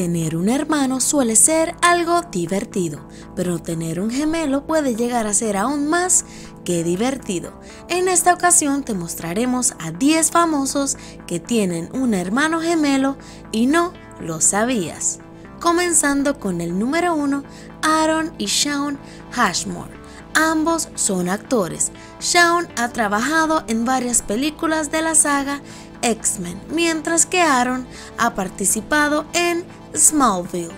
Tener un hermano suele ser algo divertido, pero tener un gemelo puede llegar a ser aún más que divertido. En esta ocasión te mostraremos a 10 famosos que tienen un hermano gemelo y no lo sabías. Comenzando con el número 1, Aaron y Shawn Hashmore. Ambos son actores. Shawn ha trabajado en varias películas de la saga X-Men, mientras que Aaron ha participado en Smallville.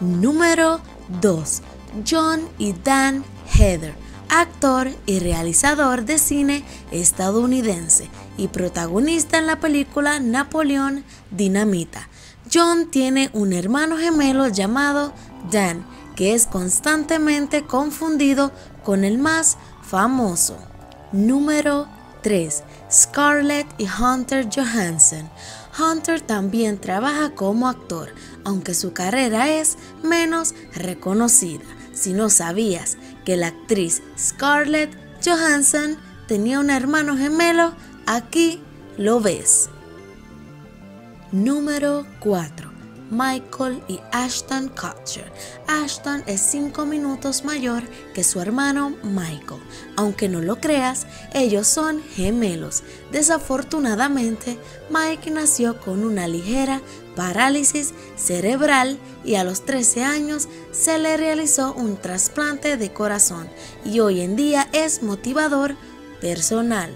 Número 2. John y Dan Heather, actor y realizador de cine estadounidense y protagonista en la película Napoleón Dinamita. John tiene un hermano gemelo llamado Dan, que es constantemente confundido con el más famoso. Número 3. Scarlett y Hunter Johansson. Hunter también trabaja como actor, aunque su carrera es menos reconocida. Si no sabías que la actriz Scarlett Johansson tenía un hermano gemelo, aquí lo ves. Número 4. Michael y Ashton Kutcher. Ashton es 5 minutos mayor que su hermano Michael. Aunque no lo creas, ellos son gemelos. Desafortunadamente, Mike nació con una ligera parálisis cerebral y a los 13 años se le realizó un trasplante de corazón y hoy en día es motivador personal.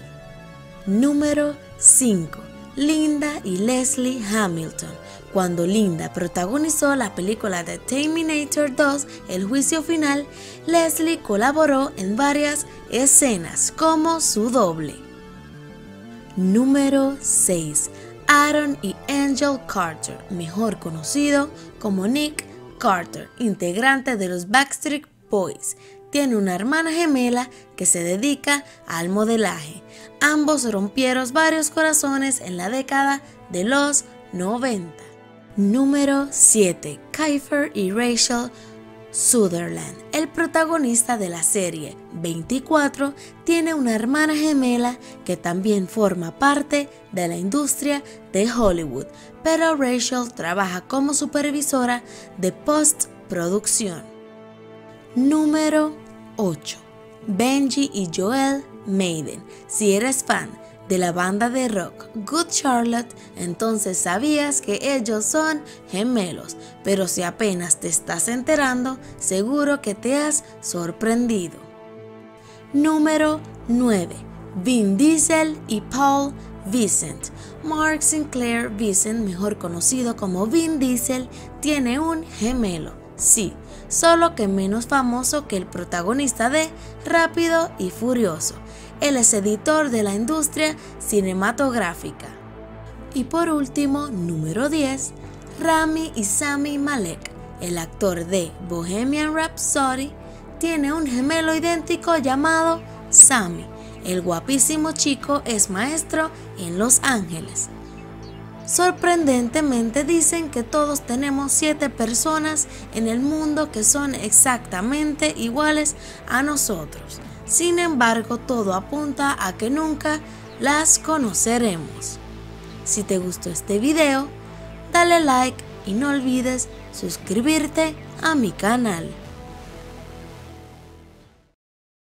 Número 5. Linda y Leslie Hamilton cuando Linda protagonizó la película de Terminator 2, El juicio final, Leslie colaboró en varias escenas como su doble. Número 6. Aaron y Angel Carter, mejor conocido como Nick Carter, integrante de los Backstreet Boys. Tiene una hermana gemela que se dedica al modelaje. Ambos rompieron varios corazones en la década de los 90. Número 7. Kiefer y Rachel Sutherland. El protagonista de la serie 24 tiene una hermana gemela que también forma parte de la industria de Hollywood, pero Rachel trabaja como supervisora de postproducción. Número 8. Benji y Joel Maiden. Si eres fan de la banda de rock Good Charlotte, entonces sabías que ellos son gemelos, pero si apenas te estás enterando, seguro que te has sorprendido. Número 9. Vin Diesel y Paul Vincent. Mark Sinclair Vincent, mejor conocido como Vin Diesel, tiene un gemelo, sí, solo que menos famoso que el protagonista de Rápido y Furioso. Él es editor de la industria cinematográfica. Y por último, número 10, Rami y Sami Malek, el actor de Bohemian Rhapsody, tiene un gemelo idéntico llamado Sami. El guapísimo chico es maestro en Los Ángeles. Sorprendentemente dicen que todos tenemos siete personas en el mundo que son exactamente iguales a nosotros. Sin embargo, todo apunta a que nunca las conoceremos. Si te gustó este video, dale like y no olvides suscribirte a mi canal.